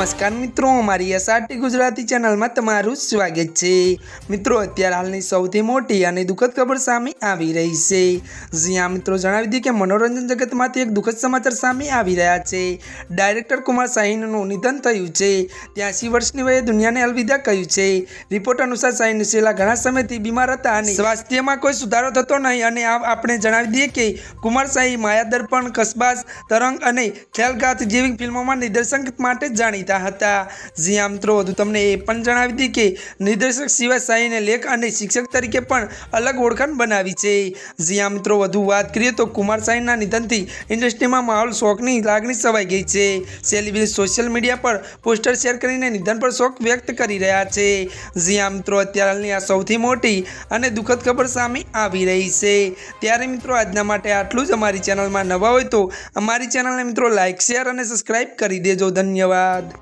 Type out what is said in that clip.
નમસ્કાર મિત્રો, અમારી એસઆરટી ગુજરાતી ચેનલમાં તમારું સ્વાગત છે. મિત્રો, અત્યારે હાલની સૌથી મોટી અને દુઃખદ ખબર સામે આવી રહી છે. જ્યાં મિત્રો, જણાવી દઈએ કે મનોરંજન જગતમાંથી એક દુઃખદ સમાચાર સામે આવી રહ્યા છે. ડાયરેક્ટર કુમાર સાહિનનું નિધન થયું છે. ત્યાંસી વર્ષની વયે દુનિયાને અલવિદા કહ્યું છે. રિપોર્ટ અનુસાર સાહિન છેલ્લા ઘણા સમયથી બીમાર હતા અને સ્વાસ્થ્યમાં કોઈ સુધારો થતો નહીં અને આપણે જણાવી દઈએ કે કુમાર શાહી માયાદર્પણ, કસબાસ, તરંગ અને ખેલગાથ જેવી ફિલ્મોમાં નિદર્શન માટે જાણીતા હતા. જ્યાં મિત્રો વધુ તમને એ પણ જણાવી હતી કે નિર્દેશક સિવાય શાહીને લેખ અને શિક્ષક તરીકે પણ અલગ ઓળખાણ બનાવી છે. જ્યાં મિત્રો વધુ વાત કરીએ તો કુમાર શાહીના નિધનથી ઇન્ડસ્ટ્રીમાં માહોલ શોકની લાગણી સવાઈ ગઈ છે. સેલિબ્રિટી સોશિયલ મીડિયા પર પોસ્ટર શેર કરીને નિધન પર શોક વ્યક્ત કરી રહ્યા છે. જ્યાં મિત્રો અત્યારે હાલની આ સૌથી મોટી અને દુઃખદ ખબર સામે આવી રહી છે. ત્યારે મિત્રો આજના માટે આટલું જ. અમારી ચેનલમાં નવા હોય તો અમારી ચેનલને મિત્રો લાઇક શેર અને સબસ્ક્રાઈબ કરી દેજો. ધન્યવાદ.